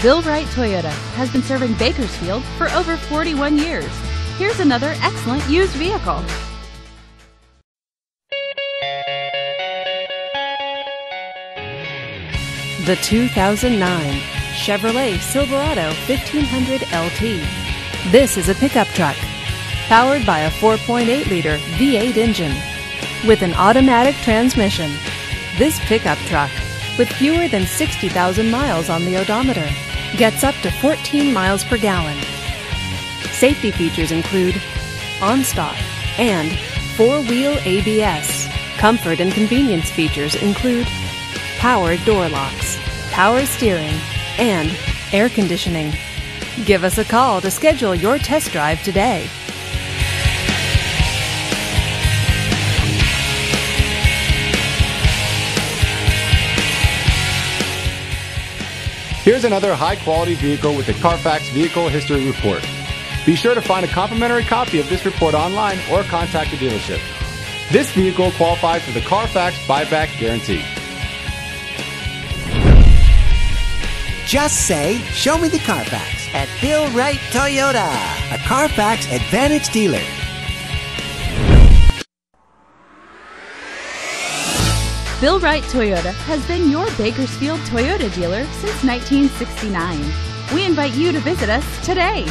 Bill Wright Toyota has been serving Bakersfield for over 41 years. Here's another excellent used vehicle. The 2009 Chevrolet Silverado 1500 LT. This is a pickup truck powered by a 4.8 liter V8 engine with an automatic transmission. This pickup truck, with fewer than 60,000 miles on the odometer, gets up to 14 miles per gallon. Safety features include OnStar and four-wheel ABS. Comfort and convenience features include power door locks, power steering, and air conditioning. Give us a call to schedule your test drive today. Here's another high quality vehicle with the Carfax Vehicle History Report. Be sure to find a complimentary copy of this report online or contact the dealership. This vehicle qualifies for the Carfax buyback guarantee. Just say, Show me the Carfax at Bill Wright Toyota, a Carfax Advantage dealer. Bill Wright Toyota has been your Bakersfield Toyota dealer since 1969. We invite you to visit us today.